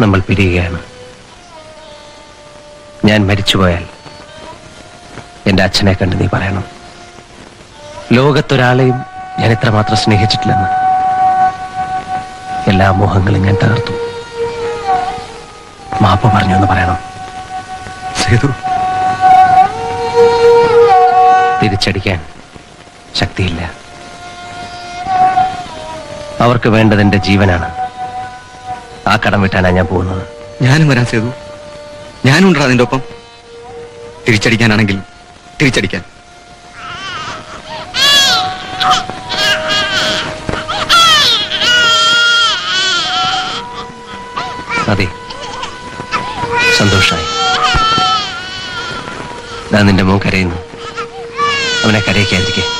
നമ്മൾ പിരിയുകയാണ്. ഞാൻ മരിച്ചുപോയാൽ എന്റെ അച്ഛനെ കണ്ട് നീ പറയണം. ലോകത്തൊരാളെയും ഞാൻ എത്രമാത്രം സ്നേഹിച്ചിട്ടില്ലെന്ന്. എല്ലാ മോഹങ്ങളും ഞാൻ തകർത്തു. മാപ്പ പറഞ്ഞു എന്ന് പറയണം. സേതു തിരിച്ചടിക്കാൻ ശക്തിയില്ല. അവർക്ക് വേണ്ടത് എന്റെ ജീവനാണ്. ആ കടം വിട്ടാനാണ് ഞാൻ പോകുന്നത്. ഞാനും വരാൻ സേതു. ഞാനും ഉണ്ടാ നിന്റെ ഒപ്പം. തിരിച്ചടിക്കാനാണെങ്കിൽ തിരിച്ചടിക്കാൻ. അതെ. സന്തോഷായി. ഞാൻ നിന്റെ മോൻ കരയുന്നു. അവനെ കരയൊക്കെ ചെല്ലേ